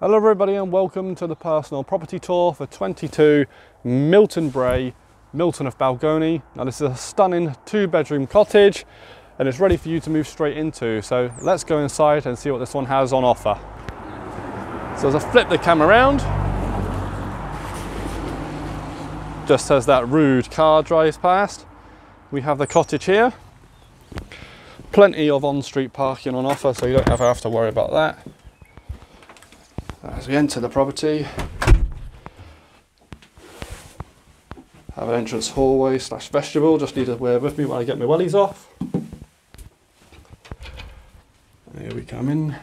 Hello everybody and welcome to the personal property tour for 22 Milton Brae, Milton of Balgonie. Now this is a stunning two bedroom cottage and it's ready for you to move straight into. So let's go inside and see what this one has on offer. So as I flip the camera around, just as that rude car drives past, we have the cottage here. Plenty of on-street parking on offer, so you don't ever have to worry about that. As we enter the property, have an entrance hallway slash vestibule, Just need to wear with me while I get my wellies off. Here we come in.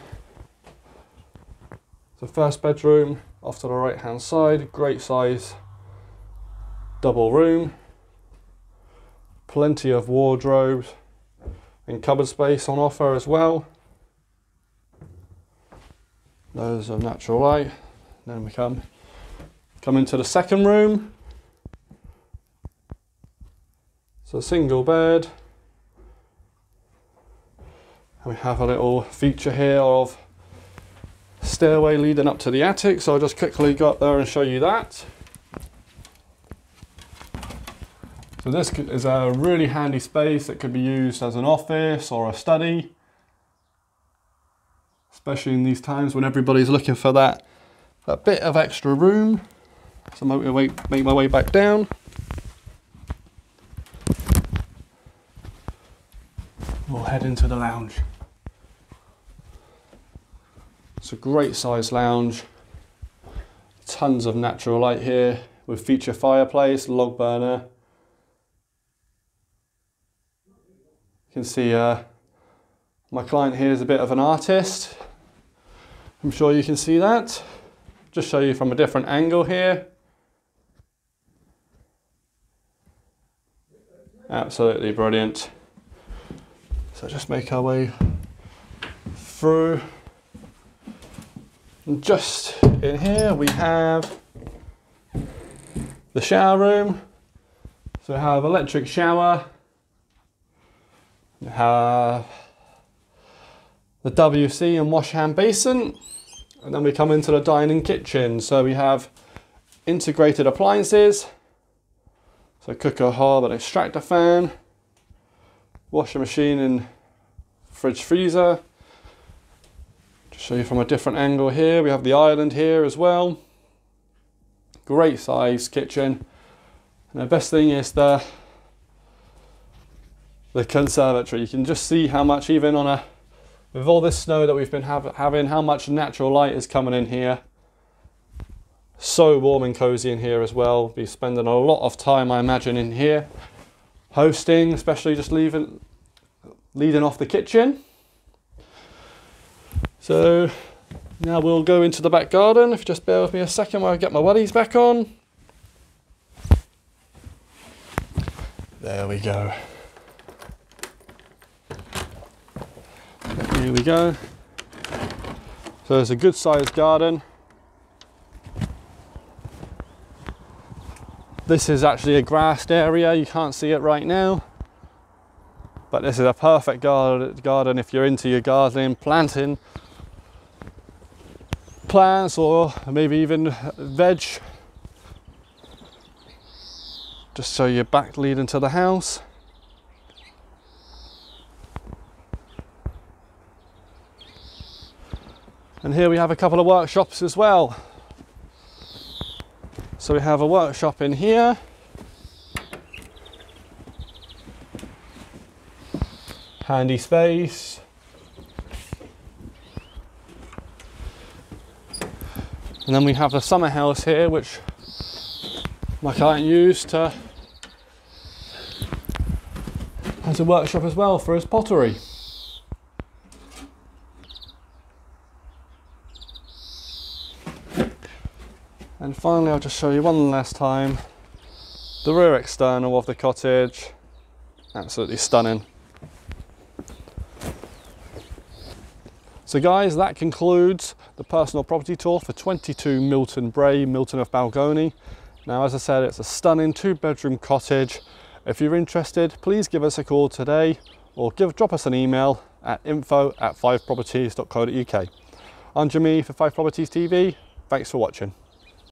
The first bedroom off to the right hand side, great size double room, plenty of wardrobes and cupboard space on offer as well. Those are natural light. Then we come come into the second room. A single bed. And we have a little feature here of stairway leading up to the attic. So I'll just quickly go up there and show you that. So this is a really handy space that could be used as an office or a study especially in these times when everybody's looking for that, that bit of extra room. So I'm going to make my way back down. We'll head into the lounge. It's a great size lounge. Tons of natural light here with feature fireplace, log burner. You can see uh, my client here is a bit of an artist. I'm sure you can see that. Just show you from a different angle here. Absolutely brilliant. So just make our way through. And just in here we have the shower room. So we have electric shower. We have the WC and wash hand basin. And then we come into the dining kitchen. So we have integrated appliances. So cooker hob and extractor fan, washer machine and fridge freezer. To show you from a different angle here, we have the island here as well. Great size kitchen. And the best thing is the the conservatory. You can just see how much even on a with all this snow that we've been have, having, how much natural light is coming in here. So warm and cozy in here as well. Be spending a lot of time, I imagine, in here. Hosting, especially just leaving, leading off the kitchen. So now we'll go into the back garden. If you just bear with me a second while I get my wellies back on. There we go. Here we go. So it's a good sized garden. This is actually a grassed area, you can't see it right now. But this is a perfect garden if you're into your gardening, planting plants or maybe even veg. Just so you're back leading to the house. And here we have a couple of workshops as well. So we have a workshop in here. Handy space. And then we have the summer house here, which my client used to as a workshop as well for his pottery. And finally, I'll just show you one last time the rear external of the cottage. Absolutely stunning. So guys, that concludes the personal property tour for 22 Milton Brae, Milton of Balgonie. Now, as I said, it's a stunning two bedroom cottage. If you're interested, please give us a call today or give drop us an email at info at fifeproperties.co.uk. I'm Jimmy for Fife Properties TV. Thanks for watching.